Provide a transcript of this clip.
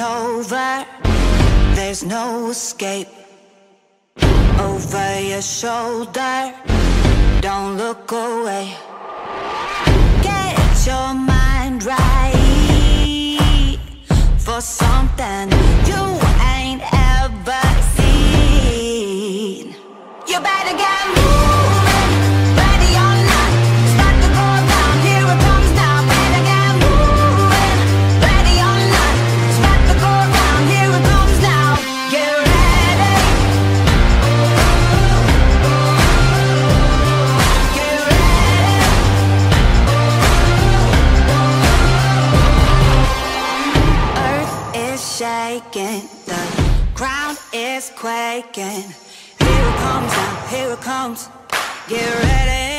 over. There's no escape. Over your shoulder. Don't look away. Get your mind right for something you ain't ever seen. You better get moving, shaking, the ground is quaking. Here it comes now, here it comes. Get ready.